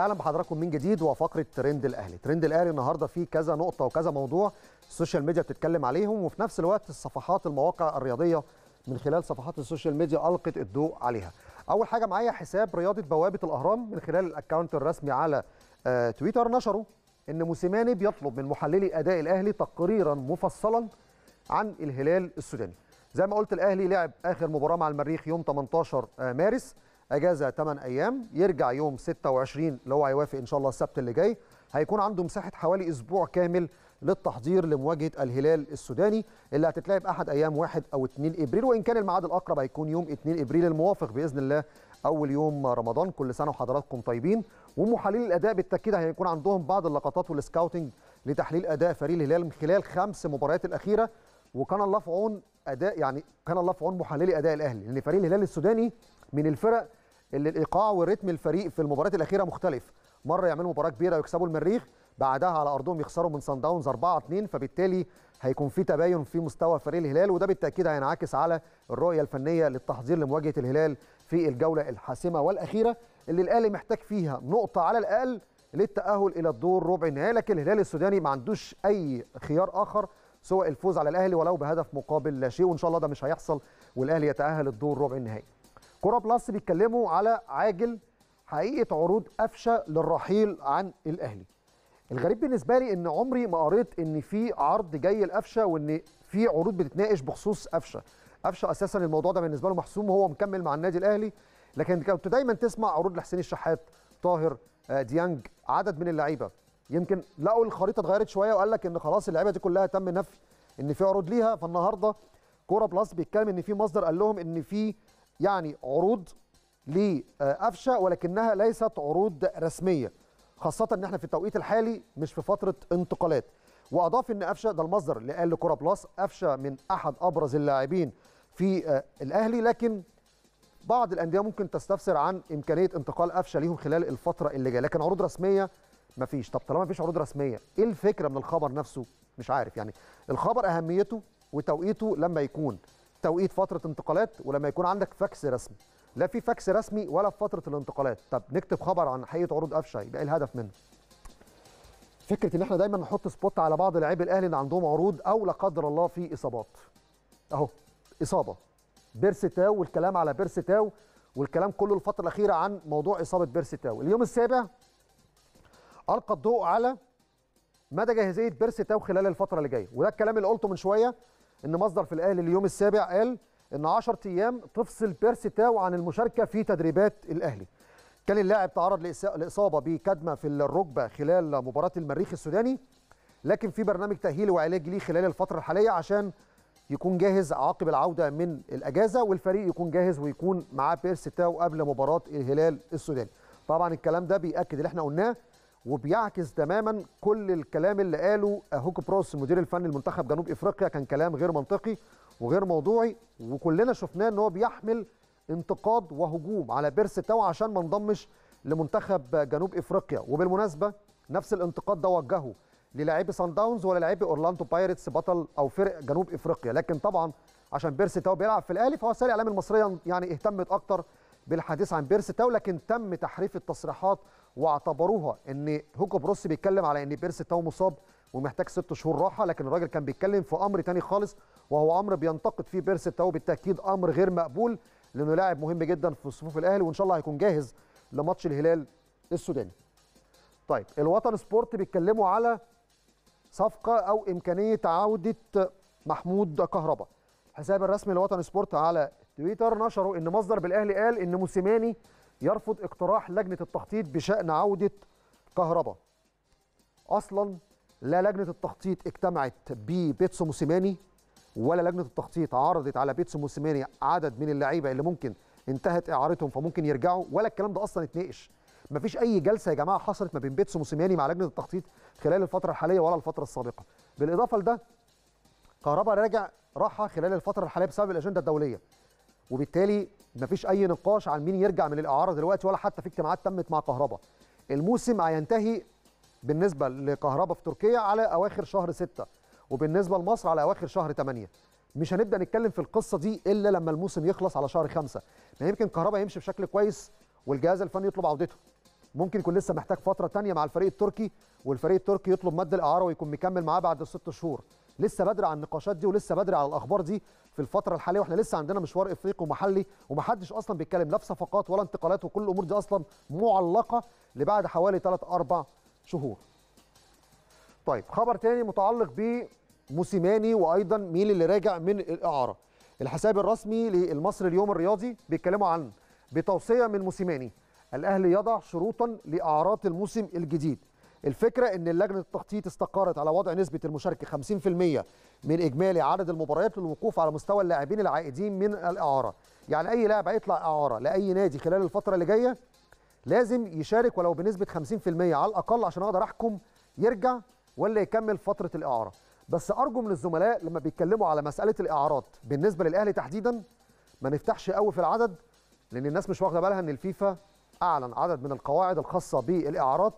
أهلا بحضراتكم من جديد وفقره ترند الأهلي. ترند الأهلي النهارده فيه كذا نقطة وكذا موضوع ال social media بتتكلم عليهم وفي نفس الوقت الصفحات المواقع الرياضية من خلال صفحات ال social media ألقت الضوء عليها. أول حاجة معايا حساب رياضة بوابة الأهرام من خلال ال account الرسمي على آه تويتر. نشروا إن موسيماني بيطلب من محللي أداء الأهلي تقريرا مفصلا عن الهلال السوداني. زي ما قلت الأهلي لعب آخر مباراة مع المريخ يوم 18 مارس. إجازة 8 أيام يرجع يوم 26 اللي هو هيوافق إن شاء الله السبت اللي جاي. هيكون عنده مساحة حوالي أسبوع كامل للتحضير لمواجهة الهلال السوداني اللي هتتلعب أحد أيام 1 أو 2 إبريل. وإن كان الميعاد الأقرب هيكون يوم 2 إبريل الموافق بإذن الله أول يوم رمضان. كل سنة وحضراتكم طيبين. ومحللي الأداء بالتأكيد هيكون عندهم بعض اللقطات والسكاوتنج لتحليل أداء فريق الهلال من خلال خمس مباريات الأخيرة. وكان الله في عون أداء يعني كان الله في عون محللي أداء الأهلي لأن فريق الهلال السوداني من الفرق اللي الإيقاع ورتم الفريق في المباريات الأخيرة مختلف. مرة يعملوا مباراة كبيرة ويكسبوا المريخ بعدها على أرضهم يخسروا من سان داونز 4 2 فبالتالي هيكون في تباين في مستوى فريق الهلال وده بالتأكيد هينعكس على الرؤية الفنية للتحضير لمواجهة الهلال في الجولة الحاسمة والأخيرة اللي الاهلي محتاج فيها نقطة على الأقل للتأهل إلى الدور ربع النهائي لكن الهلال السوداني ما عندوش أي خيار آخر سواء الفوز على الأهلي ولو بهدف مقابل لا شيء وإن شاء الله ده مش هيحصل والأهلي يتأهل الدور ربع النهائي. كورة بلس بيتكلموا على عاجل حقيقة عروض قفشة للرحيل عن الأهلي. الغريب بالنسبة لي إن عمري ما قريت إن في عرض جاي لقفشة وإن في عروض بتتناقش بخصوص قفشة. قفشة أساسا الموضوع ده بالنسبة له محسوم وهو مكمل مع النادي الأهلي. لكن كنت دايما تسمع عروض لحسين الشحات طاهر ديانج عدد من اللعيبة. يمكن لقوا الخريطة اتغيرت شوية وقال لك إن خلاص اللعيبة دي كلها تم نفي إن في عروض ليها. فالنهاردة كورة بلس بيتكلم إن في مصدر قال لهم إن في يعني عروض لقفشه ولكنها ليست عروض رسمية خاصة إن إحنا في التوقيت الحالي مش في فترة انتقالات. وأضاف إن قفشه ده المصدر اللي قال لكوره بلس قفشه من أحد أبرز اللاعبين في الأهلي لكن بعض الأندية ممكن تستفسر عن إمكانية انتقال قفشه ليهم خلال الفترة اللي جاية. لكن عروض رسمية مفيش. طب طالما مفيش عروض رسمية إيه الفكرة من الخبر نفسه؟ مش عارف. يعني الخبر أهميته وتوقيته لما يكون. توقيت فترة انتقالات ولما يكون عندك فاكس رسمي. لا في فاكس رسمي ولا في فترة الانتقالات. طب نكتب خبر عن حقيقة عروض قفشة يبقى إيه الهدف منه؟ فكرة إن إحنا دايما نحط spot على بعض لاعبي الأهلي ان عندهم عروض أو لا قدر الله في إصابات. أهو إصابة. بيرسي تاو والكلام على بيرسي تاو والكلام كله الفترة الأخيرة عن موضوع إصابة بيرسي تاو. اليوم السابع ألقى الضوء على مدى جاهزية بيرسي تاو خلال الفترة اللي جاية. وده الكلام اللي قلته من شوية إن مصدر في الاهلي اليوم السابع قال إن 10 أيام تفصل بيرسي تاو عن المشاركة في تدريبات الأهلي. كان اللاعب تعرض لإصابة بكدمة في الركبة خلال مباراة المريخ السوداني لكن في برنامج تاهيلي وعلاجي ليه خلال الفترة الحالية عشان يكون جاهز عقب العودة من الأجازة والفريق يكون جاهز ويكون معاه بيرسي تاو قبل مباراة الهلال السوداني. طبعا الكلام ده بيأكد اللي إحنا قلناه وبيعكس تماما كل الكلام اللي قاله هوجو بروس المدير الفني لمنتخب جنوب إفريقيا. كان كلام غير منطقي وغير موضوعي وكلنا شفناه إن هو بيحمل انتقاد وهجوم على بيرسي تاو عشان ما انضمش لمنتخب جنوب إفريقيا. وبالمناسبة نفس الانتقاد ده وجهه للاعبي سان داونز ولاعبي أورلاندو بايرتس بطل أو فرق جنوب إفريقيا. لكن طبعا عشان بيرسي تاو بيلعب في الاهلي فهو الاعلام المصرية يعني اهتمت أكتر بالحديث عن بيرسي تاو لكن تم تحريف التصريحات واعتبروها إن هوجو بروس بيتكلم على إن بيرسي تاو مصاب ومحتاج ست شهور راحة لكن الراجل كان بيتكلم في أمر تاني خالص وهو أمر بينتقد فيه بيرسي تاو بالتأكيد أمر غير مقبول لأنه لاعب مهم جدا في صفوف الأهلي وإن شاء الله هيكون جاهز لماتش الهلال السوداني. طيب الوطن سبورت بيتكلموا على صفقة أو إمكانية عودة محمود كهربا. الحساب الرسمي لوطن سبورت على تويتر نشروا إن مصدر بالأهلي قال إن موسيماني يرفض اقتراح لجنة التخطيط بشأن عودة كهربا. أصلا لا لجنة التخطيط اجتمعت ببيتسو موسيماني ولا لجنة التخطيط عرضت على بيتسو موسيماني عدد من اللعيبة اللي ممكن انتهت إعارتهم فممكن يرجعوا ولا الكلام ده أصلا اتناقش مفيش أي جلسة يا جماعة حصلت ما بين بيتسو موسيماني مع لجنة التخطيط خلال الفترة الحالية ولا الفترة السابقة. بالإضافة لده كهربا راجع راحة خلال الفترة الحالية بسبب الأجندة الدولية. وبالتالي مفيش أي نقاش عن مين يرجع من الإعارة دلوقتي ولا حتى في اجتماعات تمت مع كهربا. الموسم هينتهي بالنسبة لكهربا في تركيا على أواخر شهر 6 وبالنسبة لمصر على أواخر شهر 8 مش هنبدأ نتكلم في القصة دي إلا لما الموسم يخلص على شهر 5 ما يمكن كهربا يمشي بشكل كويس والجهاز الفني يطلب عودته. ممكن يكون لسه محتاج فترة تانية مع الفريق التركي والفريق التركي يطلب مد الإعارة ويكون مكمل معاه بعد الست شهور. لسه بدري على النقاشات دي ولسه بدري على الأخبار دي في الفترة الحالية وإحنا لسه عندنا مشوار إفريقي ومحلي ومحدش أصلا بيتكلم لا في صفقات ولا انتقالات وكل الأمور دي أصلا معلقة لبعد حوالي 3 4 شهور. طيب خبر تاني متعلق بموسيماني وأيضا مين اللي راجع من الإعارة. الحساب الرسمي للمصري اليوم الرياضي بيتكلموا عن بتوصية من موسيماني الأهلي يضع شروطا لإعارات الموسم الجديد. الفكرة إن لجنة التخطيط استقرت على وضع نسبة المشاركة 50% من إجمالي عدد المباريات للوقوف على مستوى اللاعبين العائدين من الإعارة. يعني أي لاعب هيطلع إعارة لأي نادي خلال الفترة اللي جاية لازم يشارك ولو بنسبة 50% على الأقل عشان أقدر أحكم يرجع ولا يكمل فترة الإعارة. بس أرجو من الزملاء لما بيتكلموا على مسألة الإعارات بالنسبة للأهلي تحديدا ما نفتحش قوي في العدد لأن الناس مش واخدة بالها إن الفيفا أعلن عدد من القواعد الخاصة بالإعارات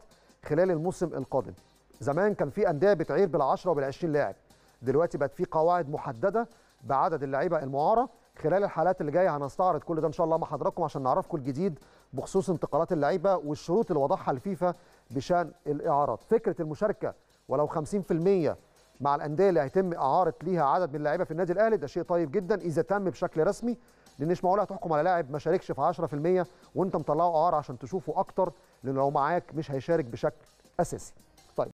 خلال الموسم القادم. زمان كان في أندية بتعير بال10 وبال20 لاعب. دلوقتي بقت في قواعد محددة بعدد اللعيبة المعارة. خلال الحالات اللي جاية هنستعرض كل ده إن شاء الله مع حضراتكم عشان نعرفكم الجديد بخصوص انتقالات اللعيبة والشروط اللي وضعها الفيفا بشأن الإعارات. فكرة المشاركة ولو 50% مع الأندية اللي هيتم إعارة ليها عدد من اللعيبة في النادي الأهلي ده شيء طيب جدا إذا تم بشكل رسمي. لأن مش معقول هتحكم على لاعب ما شاركش في 10% وأنت مطلعه اعاره عشان تشوفه أكتر؟ لأن لو معاك مش هيشارك بشكل أساسي.